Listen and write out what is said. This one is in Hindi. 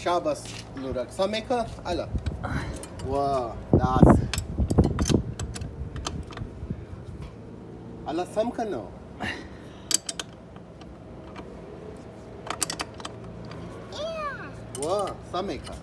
Shabbos, Lurak. Sameka, ala. Wow, das. Ala samka no. Wow, sameka.